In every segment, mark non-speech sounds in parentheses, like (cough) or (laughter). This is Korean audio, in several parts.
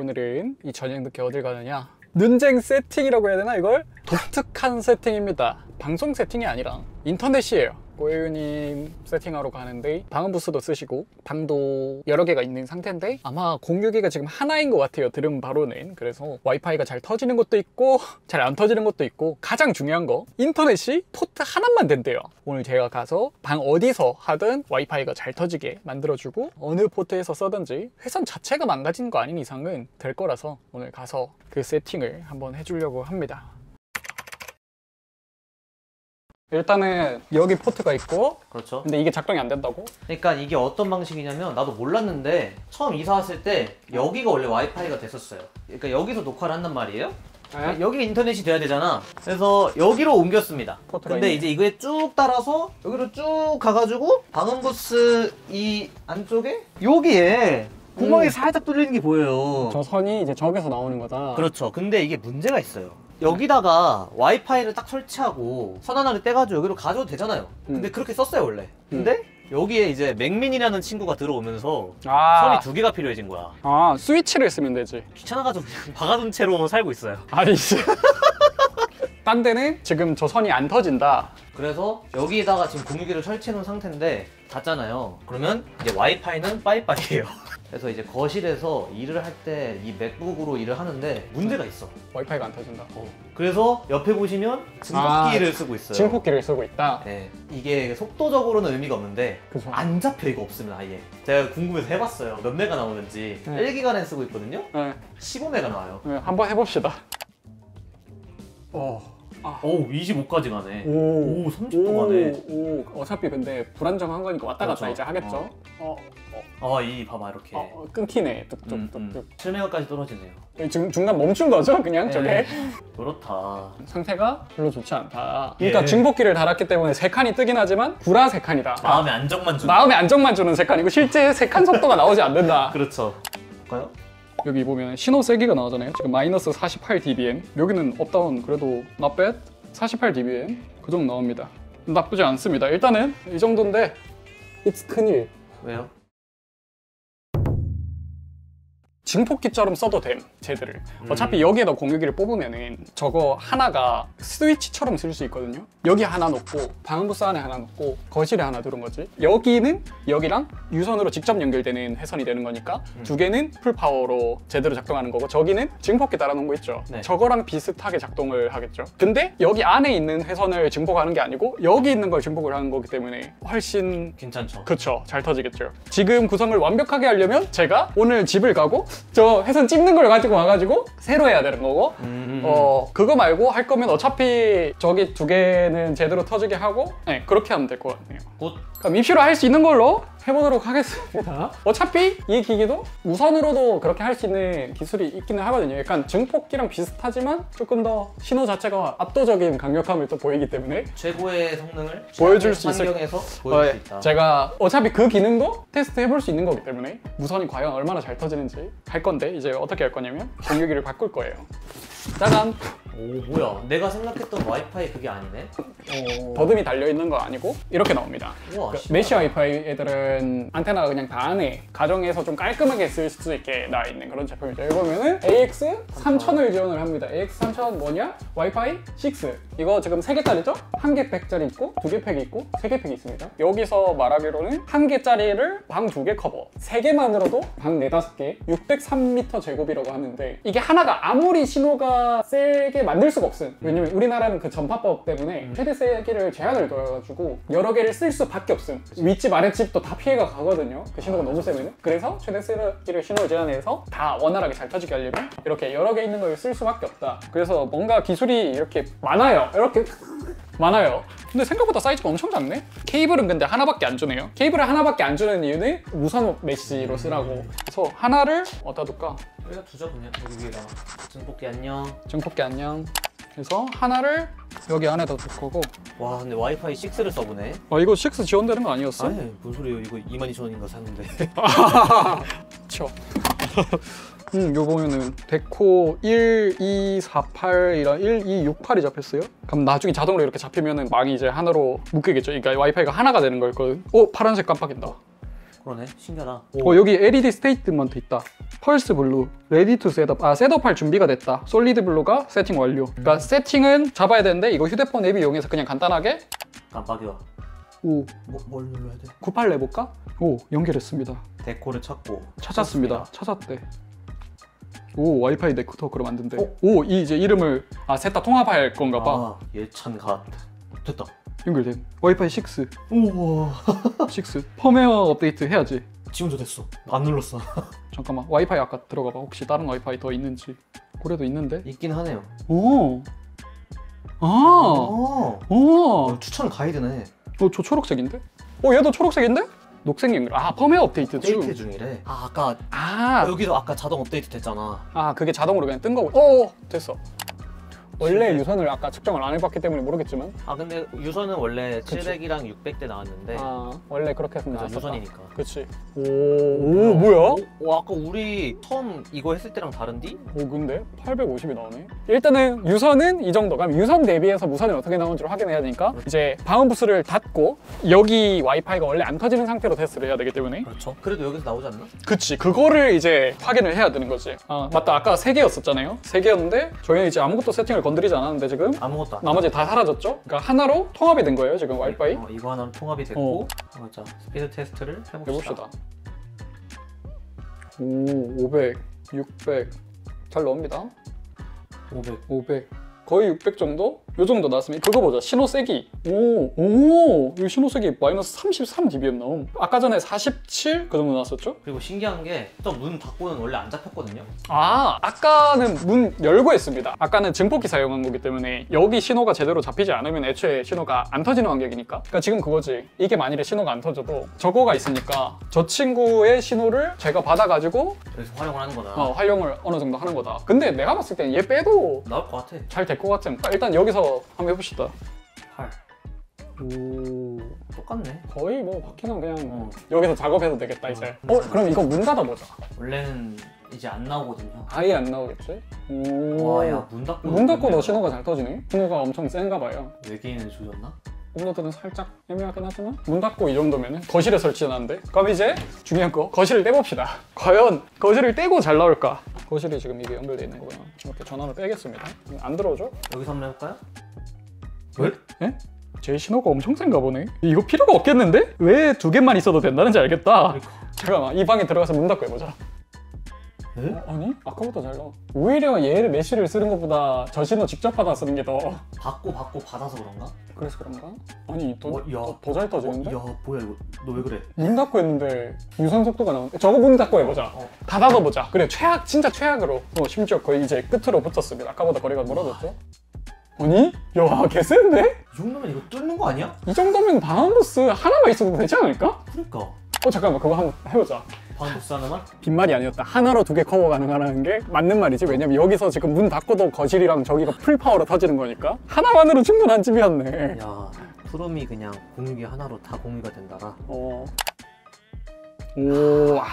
오늘은 이 저녁 늦게 어딜 가느냐? 눈쟁 세팅이라고 해야 되나 이걸? 독특한 세팅입니다. 방송 세팅이 아니라 인터넷이에요 꼬유님 세팅하러 가는데 방음 부스도 쓰시고 방도 여러 개가 있는 상태인데 아마 공유기가 지금 하나인 것 같아요 들은 바로는. 그래서 와이파이가 잘 터지는 것도 있고 잘 안 터지는 것도 있고 가장 중요한 거 인터넷이 포트 하나만 된대요. 오늘 제가 가서 방 어디서 하든 와이파이가 잘 터지게 만들어주고 어느 포트에서 써든지 회선 자체가 망가진 거 아닌 이상은 될 거라서 오늘 가서 그 세팅을 한번 해주려고 합니다 일단은 여기 포트가 있고 그렇죠. 근데 이게 작동이 안 된다고? 그러니까 이게 어떤 방식이냐면 나도 몰랐는데 처음 이사 왔을 때 여기가 원래 와이파이가 됐었어요. 그러니까 여기서 녹화를 한단 말이에요. 네. 여기 인터넷이 돼야 되잖아. 그래서 여기로 옮겼습니다. 포트가 근데 있네. 이제 이거에 쭉 따라서 여기로 쭉 가가지고 방음 부스 이 안쪽에 여기에 구멍이 음. 살짝 뚫리는 게 보여요. 저 선이 이제 저기서 나오는 거다. 그렇죠. 근데 이게 문제가 있어요. 여기다가 와이파이를 딱 설치하고 선 하나를 떼가지고 여기로 가져도 되잖아요. 근데 음. 그렇게 썼어요 원래. 근데 여기에 이제 맥민이라는 친구가 들어오면서 아, 선이 두 개가 필요해진 거야. 아 스위치를 쓰면 되지. 귀찮아가지고 (laughs) 그냥 박아둔 채로 살고 있어요. 아니지. (laughs) 딴 데는 지금 저 선이 안 터진다. 그래서 여기에다가 지금 공유기를 설치해놓은 상태인데 닿잖아요. 그러면 이제 와이파이는 빠이빠이예요. (laughs) 그래서 이제 거실에서 일을 할 때 이 맥북으로 일을 하는데 문제가 있어. 와이파이가 안 터진다. 어. 그래서 옆에 보시면 증폭기를 쓰고 있어요. 증폭기를 쓰고 있다. 네, 이게 속도적으로는 의미가 없는데 그죠. 안 잡혀 이거 없으면 아예 제가 궁금해서 해봤어요 몇 메가 나오는지 네. 1기가랜 쓰고 있거든요 네, 15메가 나와요 네, 한번 해봅시다. 어. 아. 오 25까지 가네 오, 오, 30도 가네. 오, 어차피 근데 불안정한 거니까 왔다 갔다 그렇죠. 이제 하겠죠. 어, 아이 봐봐 이렇게 어, 어, 끊기네. 음, 뚝뚝뚝뚝. 음. 7메가까지 떨어지네요 여기 지금 중간 멈춘 거죠? 그냥 저게. 네. 그렇다 상태가 별로 좋지 않다. 그러니까 예. 증폭기를 달았기 때문에 세 칸이 뜨긴 하지만 구라 세 칸이다. 마음의 안정만 주는 마음의 안정만 주는 세 칸이고 실제 세 칸 속도가 나오지 않는다. (laughs) 그렇죠 볼까요? 여기 보면 신호 세기가 나오잖아요. 지금 마이너스 48 dBm. 여기는 up down 그래도 not bad. 48 dBm 그 정도 나옵니다. 나쁘지 않습니다. 일단은 이 정도인데 it's 큰일. 왜요? 증폭기처럼 써도 됨 제들을. 음. 어차피 여기에다 공유기를 뽑으면은 저거 하나가 스위치처럼 쓸 수 있거든요. 여기 하나 놓고 방음부스 안에 하나 놓고 거실에 하나 두는 거지. 여기는 여기랑 유선으로 직접 연결되는 회선이 되는 거니까 음. 두 개는 풀파워로 제대로 작동하는 거고 저기는 증폭기 달아놓은 거 있죠? 네. 저거랑 비슷하게 작동을 하겠죠. 근데 여기 안에 있는 회선을 증폭하는 게 아니고 여기 있는 걸 증폭을 하는 거기 때문에 훨씬 괜찮죠. 그쵸. 잘 터지겠죠. 지금 구성을 완벽하게 하려면 제가 오늘 집을 가고 저 회선 찍는 걸 가지고 와가지고 새로 해야 되는 거고. 음, 어 그거 말고 할 거면 어차피 저기 두 개는 제대로 터지게 하고 네 그렇게 하면 될 것 같네요. 곧. 그럼 입시로 할 수 있는 걸로 해보도록 하겠습니다 어차피 이 기기도 무선으로도 그렇게 할 수 있는 기술이 있기는 하거든요 약간 증폭기랑 비슷하지만 조금 더 신호 자체가 압도적인 강력함을 또 보이기 때문에 최고의 성능을 보여줄 수 있을- 환경에서 보여줄 수 어, 있다 제가 어차피 그 기능도 테스트 해볼 수 있는 거기 때문에 무선이 과연 얼마나 잘 터지는지 할 건데 이제 어떻게 할 거냐면 공유기를 바꿀 거예요. 짜잔! 오 뭐야 내가 생각했던 와이파이 그게 아니네 더듬이 달려 있는 거 아니고 이렇게 나옵니다. 우와 그. mesh 와이파이 애들은 안테나가 그냥 다 안에 가정에서 좀 깔끔하게 쓸 수 있게 나와 있는 그런 제품이죠. 여기 보면은 AX 3000을 지원을 합니다. AX 3000 뭐냐? 와이파이 6. 이거 지금 3개짜리죠? 한 개 팩짜리 있고 두 개 팩이 있고 세 개 팩이 있습니다. 여기서 말하기로는 한 개짜리를 방 두 개 커버. 세 개만으로도 방 네다섯 개 603m 제곱이라고 하는데 이게 하나가 아무리 신호가 세게 만들 수가 없음. 왜냐면 우리나라는 그 전파법 때문에 최대 세기를 제한을 둬가지고 여러 개를 쓸 수밖에 없음. 윗집 아랫집도 다 피해가 가거든요. 그 신호가 너무 세면. 그래서 최대 세기를 신호를 제한해서 다 원활하게 잘 터지게 하려면 이렇게 여러 개 있는 걸 쓸 수밖에 없다. 그래서 뭔가 기술이 이렇게 많아요. 이렇게 많아요. 근데 생각보다 사이즈가 엄청 작네? 케이블은 근데 하나밖에 안 주네요. 케이블을 하나밖에 안 주는 이유는 무선 메시로 쓰라고. 그래서 하나를 어디다 둘까? 여기다 두죠 그냥 여기 위에다가 증폭기 안녕 증폭기 안녕. 그래서 하나를 여기 안에다 둘 거고. 와 근데 와이파이 6를 써보네 아 이거 6 지원되는 거 아니었어? 아니 뭔 소리예요 이거 22,000원인가 샀는데 (laughs) 그쵸. (laughs) 음, 요 보면은 데코 1248이랑 1268이 잡혔어요. 그럼 나중에 자동으로 이렇게 잡히면은 망이 이제 하나로 묶이겠죠. 그러니까 와이파이가 하나가 되는 거였거든. 오, 파란색 깜빡인다. 그러네. 신기하다. 어 여기 LED statement 있다. Pulse blue, ready to set up. 아 setup할 준비가 됐다. Solid blue가 세팅 완료. 그러니까 세팅은 잡아야 되는데 이거 휴대폰 앱 이용해서 그냥 간단하게 깜빡이야. 오 뭐, 뭘 눌러야 돼? 98 내볼까? 오 연결했습니다. 데코를 찾고 찾았습니다. 찾았대. 오 와이파이 네트워크로 만든대. 어? 오이 이제 이름을 아 셋 다 통합할 건가 봐. 아, 예찬 갓. 됐다. 연결된. 와이파이 6. 우와. (laughs) 6. 펌웨어 업데이트 해야지. 지금 저 됐어. 안 눌렀어. (laughs) 잠깐만 와이파이 아까 들어가 봐. 혹시 다른 와이파이 더 있는지. 고래도 있는데. 있긴 하네요. 오. 아. 어. 오. 어, 추천 가이드네. 어, 저 초록색인데? 어, 얘도 초록색인데? 녹색 연결. 아, 펌웨어 업데이트 중. 업데이트 중 이래. 아, 아까 아, 여기도 아까 자동 업데이트 됐잖아. 아, 그게 자동으로 그냥 뜬 거고. 어, 됐어. 원래 유선을 아까 측정을 안 해봤기 때문에 모르겠지만, 아 근데 유선은 원래 700이랑 600대 나왔는데 아, 원래 그렇게 했으면 아, 됐었다. 유선이니까. 그치. 오, 오, 뭐야? 오, 아까 우리 처음 이거 했을 때랑 다른디? 오, 근데 850이 나오네. 일단은 유선은 이 정도. 그럼 유선 대비해서 무선이 어떻게 나오는지를 확인해야 되니까, 이제 방음 부스를 닫고, 여기 와이파이가 원래 안 터지는 상태로 테스트를 해야 되기 때문에, 그렇죠. 그래도 여기서 나오지 않나? 그치 그거를 이제 확인을 해야 되는 거지 아 맞다 아까 세 개였었잖아요 세 개였는데 저희는 이제 아무것도 세팅을 건드리지 않았는데 지금 아무것도 안. 나머지 다 사라졌죠 그러니까 하나로 통합이 된 거예요 지금 와이파이 어, 이거 하나로 통합이 됐고 어. 자 스피드 테스트를 해봅시다. 해봅시다 오 500, 600 잘 나옵니다 500. 500 거의 600 정도? 요 정도 나왔으면 그거 보자 신호 세기 오오 이 신호 세기 마이너스 33 dBm 나옴 아까 전에 47 그 정도 나왔었죠? 그리고 신기한 게 또 문 닫고는 원래 안 잡혔거든요. 아, 아까는 문 열고 했습니다. 아까는 증폭기 사용한 거기 때문에 여기 신호가 제대로 잡히지 않으면 애초에 신호가 안 터지는 환경이니까. 그러니까 지금 그거지. 이게 만일에 신호가 안 터져도 저거가 있으니까 저 친구의 신호를 제가 받아가지고 여기서 활용을 하는 거다. 어, 활용을 어느 정도 하는 거다. 근데 내가 봤을 땐 얘 빼도 나올 것 같아. 잘 될 것 같은. 일단 여기서 한번 해봅시다. 8. 오, 똑같네. 거의 뭐 바퀴는 그냥 어. 여기서 작업해도 되겠다 이제. 어, 그럼 이거 문 닫아보자. 원래는 이제 안 나오거든요. 아예 안 나오겠지? 오. 와, 야, 문 닫고. 문 닫고 너 신호가 잘 터지네? 신호가 엄청 센가 봐요. 외계인을 조졌나? 업로드는 살짝 애매하긴 하지만 문 닫고 이 정도면 거실에 설치해놨는데 그럼 이제 중요한 거 거실을 떼봅시다 (laughs) 과연 거실을 떼고 잘 나올까 거실이 지금 이게 연결돼 있는 거고요 이렇게 전원을 빼겠습니다 안 들어오죠? 여기서 한번 해볼까요? 왜? 예? 제 신호가 엄청 센가 보네 이거 필요가 없겠는데? 왜 두 개만 있어도 된다는지 알겠다 그러니까. 잠깐만 이 방에 들어가서 문 닫고 해보자 에? 어, 아니? 아까보다 잘 나와 오히려 얘를 메쉬를 쓰는 것보다 저 신호 직접 받아 쓰는 게 더 받고 받고 받아서 그런가? 그래서 그런가? 아니 어, 야. 더잘 터지는데? 어, 야, 뭐야 이거? 너 왜 그래? 문 닫고 했는데 유선 속도가 나오는데 저거 문 닫고 해보자 어. 다 닫아보자 그래 최악 진짜 최악으로 어, 심지어 거의 이제 끝으로 붙었습니다 아까보다 거리가 멀어졌죠 아니? 야 개센데? 이 정도면 이거 뚫는 거 아니야? 이 정도면 방음부스 하나만 있어도 되지 않을까? 그러니까. 어 잠깐만 그거 한번 해보자 방부스 하나만? 빈말이 아니었다 하나로 두 개 커버 가능하다는 게 맞는 말이지 왜냐면 여기서 지금 문 닫고도 거실이랑 저기가 풀파워로 터지는 거니까 하나만으로 충분한 집이었네 야, 푸름이 그냥 공유기 하나로 다 공유가 된다라. 어. 오, 아.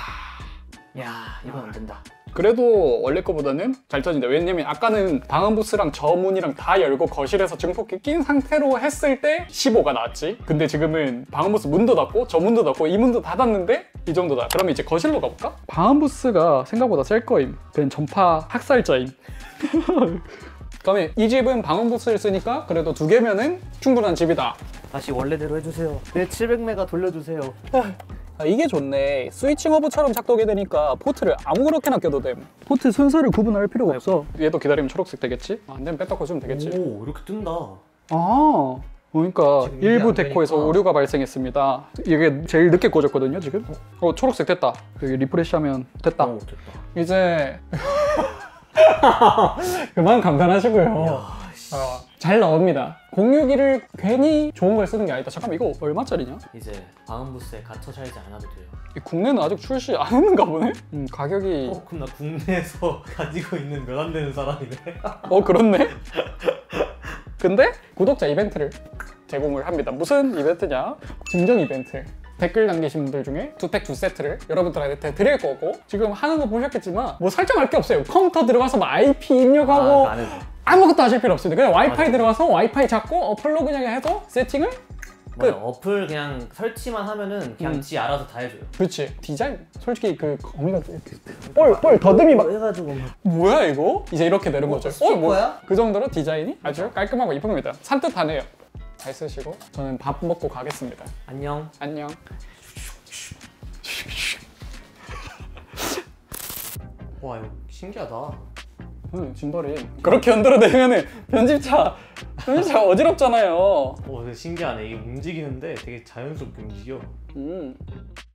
야, 이건 안 된다. 그래도 원래 거보다는 잘 터진다. 왜냐면 아까는 방음 부스랑 저 문이랑 다 열고 거실에서 증폭기 낀 상태로 했을 때 15가 나왔지. 근데 지금은 방음 부스 문도 닫고 저 문도 닫고 이 문도 닫았는데 이 정도다. 그러면 이제 거실로 가볼까? 방음 부스가 생각보다 셀 거임. 벤 전파 학살자임. (laughs) 그러면 이 집은 방음 부스를 쓰니까 그래도 두 개면은 충분한 집이다. 다시 원래대로 해주세요. 내 700메가 돌려주세요. (laughs) 아, 이게 좋네. switching 허브처럼 작동이 되니까 포트를 아무렇게나 껴도 됨. 포트 순서를 구분할 필요가 없어. 얘도 기다리면 초록색 되겠지? 아, 안 되면 뺐다 꽂으면 되겠지? 오, 이렇게 뜬다. 아, 그러니까 일부 안 데코에서. 오류가 발생했습니다. 이게 제일 늦게 꽂았거든요, 지금. 어, 초록색 됐다. 여기 리프레시하면 됐다. 오, 됐다. 이제 (laughs) 그만 감탄하시고요. 야, 씨. 어, 잘 나옵니다. 공유기를 괜히 좋은 걸 쓰는 게 아니다. 잠깐만 이거 얼마짜리냐? 이제 방음부스에 갇혀 살지 않아도 돼요. 이 국내는 아직 출시 안 했는가 보네? 음, 가격이 어, 그럼 나 국내에서 (laughs) 가지고 있는 몇 안 되는 사람이네. (laughs) 어 그렇네. 근데 구독자 이벤트를 제공을 합니다. 무슨 이벤트냐? 증정 이벤트. 댓글 남기신 분들 중에 두팩 두 세트를 여러분들한테 드릴 거고 지금 하는 거 보셨겠지만 뭐 설정할 게 없어요. 컴퓨터 들어가서 뭐 IP 입력하고 아, 안 해도. 아무것도 하실 필요 없습니다. 그냥 와이파이 맞아. 들어가서 와이파이 잡고 어플로 그냥 해서 세팅을 끝. 맞아, 어플 그냥 설치만 하면은 그냥 음. 지 알아서 다 해줘요. 그렇지 디자인 솔직히 그 거미가 볼 더듬이 막 해가지고 막 뭐야 이거? 이제 이렇게 되는 거죠. 스티커야? 그 정도로 디자인이 아주 깔끔하고 이쁩니다. 산뜻하네요. 잘 쓰시고 저는 밥 먹고 가겠습니다. 안녕. 안녕. 와 이거 신기하다. 음, 짐벌이 그렇게 흔들어대면은 편집차 편집차 어지럽잖아요. 오, 되게 신기하네. 이게 움직이는데 되게 자연스럽게 움직여. 음.